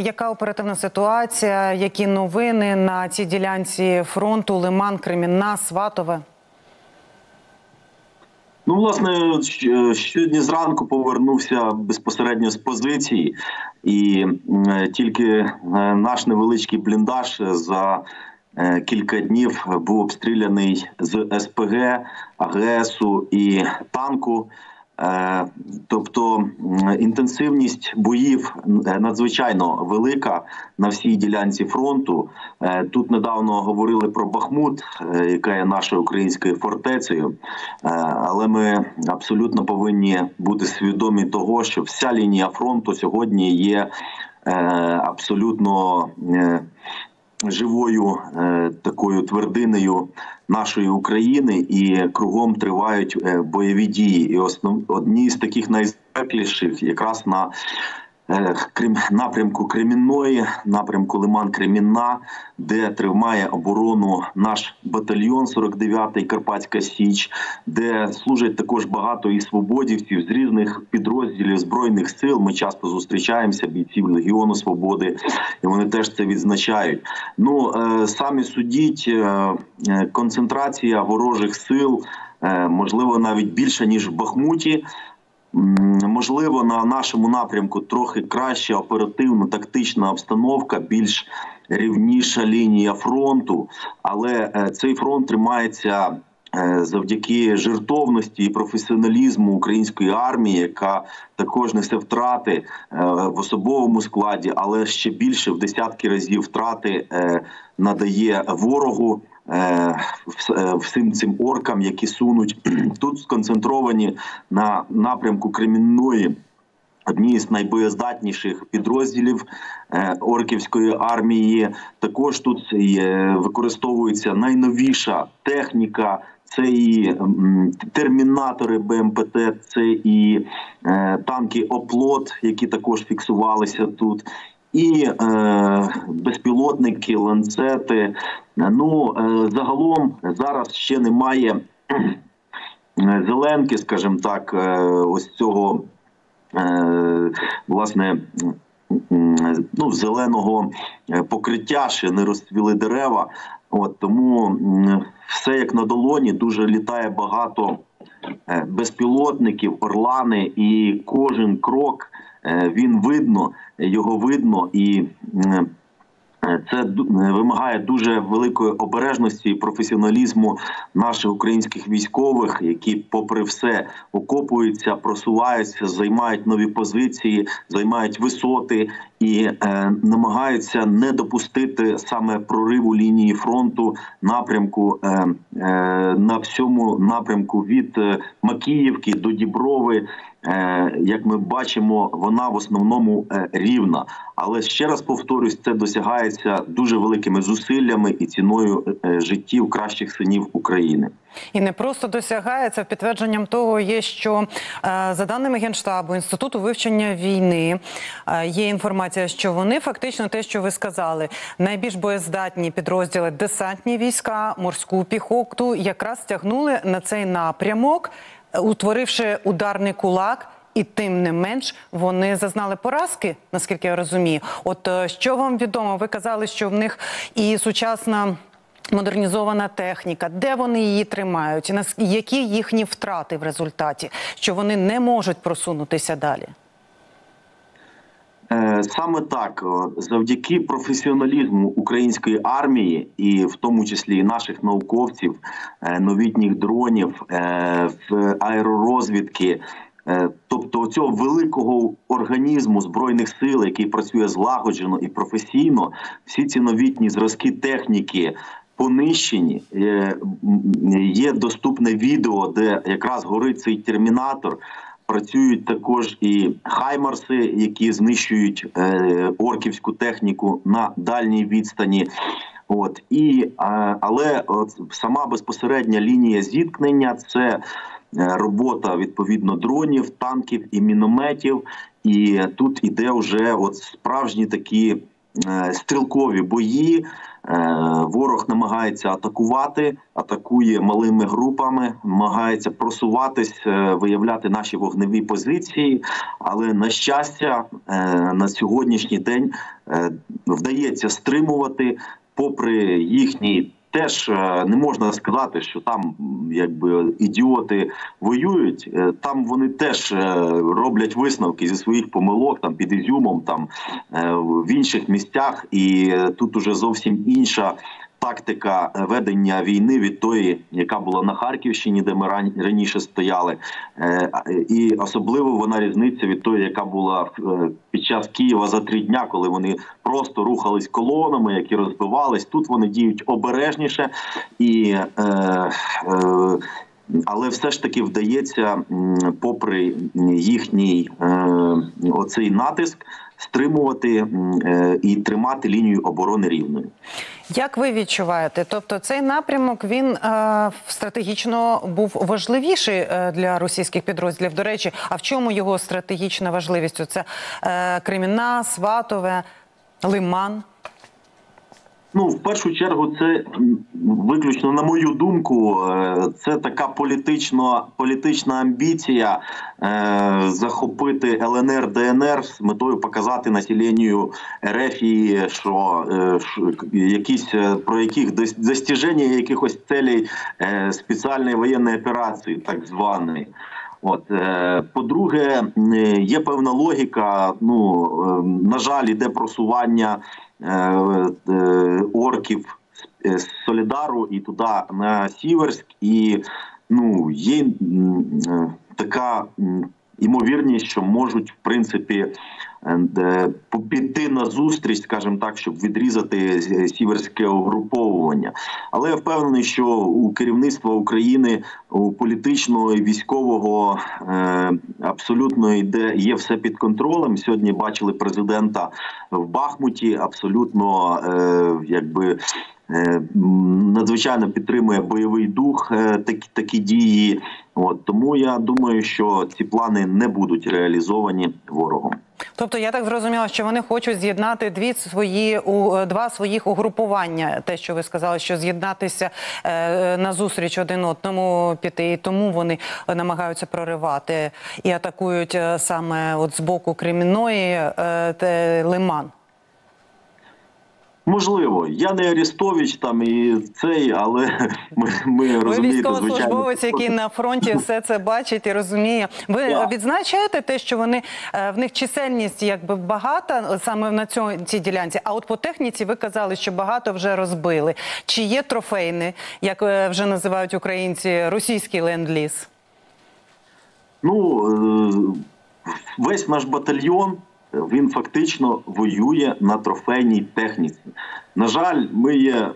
Яка оперативна ситуація? Які новини на цій ділянці фронту Лиман, Кремінна, Сватове? Ну, власне, щ- сьогодні зранку повернувся безпосередньо з позиції, і е, тільки е, наш невеличкий бліндаж за е, кілька днів був обстріляний з СПГ, АГСу і танку. Е, Тобто інтенсивність боїв е, надзвичайно велика на всій ділянці фронту. Е, Тут недавно говорили про Бахмут, яка є нашою українською фортецею. Але ми абсолютно повинні бути свідомі того, що вся лінія фронту сьогодні є абсолютно живою е, такою твердиною нашої України, і кругом тривають е, бойові дії. І основ одні з таких найзапекліших якраз на Крим напрямку Кремінної, напрямку Лиман Кремінна, де тримає оборону наш батальйон 49-й Карпатська Січ, де служать також багато і свободівців з різних підрозділів збройних сил. Ми часто зустрічаємося бійців Легіону Свободи, і вони теж це відзначають. Ну е, самі судіть, е, е, концентрація ворожих сил. е, Можливо, навіть більше ніж в Бахмуті. Можливо, на нашому напрямку трохи краща оперативно-тактична обстановка, більш рівніша лінія фронту, але е, цей фронт тримається е, завдяки жертовності і професіоналізму української армії, яка також несе втрати е, в особовому складі, але ще більше в десятки разів втрати надає ворогу. Е, е, Всім цим оркам, які сунуть тут сконцентровані на напрямку Кремінної одні з найбоєздатніших підрозділів е, орківської армії. Також тут використовується найновіша техніка. Це і термінатори БМПТ, це і танки Оплот, які також фіксувалися тут, і е, безпілотники, ланцети. Ну е, загалом зараз ще немає е, зеленки, скажімо так, е, ось цього е, власне. Ну, зеленого е, покриття ще не розцвіли дерева. От тому все як на долоні, дуже літає багато е, безпілотників, орлани, і кожен крок він видно, його видно і. Е, Це е, вимагає дуже великої обережності і професіоналізму наших українських військових, які, попри все, окопуються, просуваються, займають нові позиції, займають висоти і е, намагаються не допустити саме прориву лінії фронту напрямку е, е, на всьому напрямку від е, Макіївки до Діброви. Е, як ми бачимо, вона в основному е, рівна. Але ще раз повторюсь, це досягається дуже великими зусиллями і ціною е, життів кращих синів України. І не просто досягається підтвердженням того, є що за даними генштабу інституту вивчення війни є інформація, що вони фактично те, що ви сказали, найбільш боєздатні підрозділи десантні війська, морську піхоту, якраз тягнули на цей напрямок, утворивши ударний кулак. І тим не менш вони зазнали поразки, наскільки я розумію. От е, що вам відомо? Ви казали, що в них і сучасна модернізована техніка, де вони її тримають, які їхні втрати в результаті, що вони не можуть просунутися далі. Е, Саме так, завдяки професіоналізму української армії, і в тому числі наших науковців, е, новітніх дронів, е, аеророзвідки, е, тобто цього великого організму збройних сил, який працює злагоджено і професійно, всі ці новітні зразки техніки. Понищені Е, є доступне відео, де якраз горить цей термінатор. Працюють також і хаймарси, які знищують е, орківську техніку на дальній відстані. От і а, але от сама безпосередня лінія зіткнення це е, робота відповідно дронів, танків і мінометів. І тут іде вже от справжні такі е, стрілкові бої. Е, Ворог намагається атакувати, атакує малими групами, намагається просуватись, е, виявляти наші вогневі позиції. Але на щастя, е, на сьогоднішній день вдається стримувати, попри їхній. Теж не можна сказати, що там якби ідіоти воюють. Е, Там вони теж е, роблять висновки зі своїх помилок, там під ізюмом, там е, в інших місцях, і тут уже зовсім інша. Тактика ведення війни від тої, яка була на Харківщині, де ми раніше стояли, і особливо вона різниця від тої, яка була е, час Києва за три дня, коли вони просто рухались колонами, які розбивались. Тут вони діють обережніше і. Е, е, але все ж таки вдається, попри їхній е, оцей натиск, стримувати е, і тримати лінію оборони рівною. Як ви відчуваєте? Тобто цей напрямок він е, стратегічно був важливіший е, для російських підрозділів. До речі, а в чому його стратегічна важливість? Це е, Кремінна, Сватове, Лиман. Ну, в першу чергу, це виключно на мою думку, е, це така політична амбіція е, захопити ЛНР ДНР з метою показати населенню Ерефії, що, е, якісь е, про яких дос- достіження якихось целей е, спеціальної воєнної операції, так званої. От е, по-друге, є певна логіка. Ну на жаль, іде просування орків з- е, Солідару і туди на Сіверськ, і ну є е, така ймовірність, що можуть в принципі е, піти на зустріч, скажімо так, щоб відрізати сіверське угруповування. Але я впевнений, що у керівництва України у політичного і військового е, абсолютно йде є все під контролем. Сьогодні бачили президента в Бахмуті. Абсолютно е, якби. Е, Надзвичайно підтримує бойовий дух е, такі такі дії. От тому я думаю, що ці плани не будуть реалізовані ворогом. Тобто я так зрозуміла, що вони хочуть з'єднати дві свої у два своїх угрупування. Те, що ви сказали, що з'єднатися е, на зустріч один одному піти, і тому вони намагаються проривати і атакують е, саме от з боку Кремінної е, Лиман. Можливо, я не Арістович там і цей, але ми, ми Ви військовослужбовець, який на фронті все це бачить і розуміє. Ви Так. відзначаєте те, що вони е, в них чисельність якби багата саме на цьому цій ділянці. А от по техніці ви казали, що багато вже розбили. Чи є трофейни, як е, вже називають українці, російський ленд-ліз? Ну е, весь наш батальйон е, він фактично воює на трофейній техніці. На жаль, ми є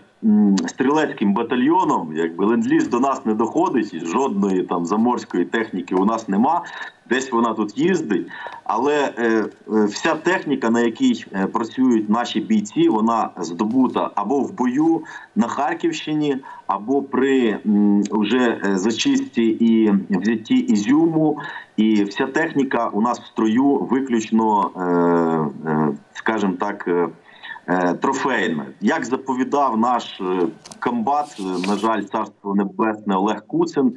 стрілецьким батальйоном. Якби ленд-ліз до нас не доходить, жодної там заморської техніки у нас нема. Десь вона тут їздить, але е, е, вся техніка, на якій е, працюють наші бійці, вона здобута або в бою на Харківщині, або при м, вже е, зачисті і взятті Ізюму. І вся техніка у нас в строю виключно, е, е, скажімо так. Е, Трофейне, як заповідав наш е, комбат, е, на жаль, царство небесне Олег Куцин.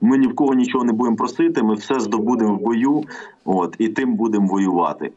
Ми ні в кого нічого не будемо просити. Ми все здобудемо в бою, от і тим будемо воювати.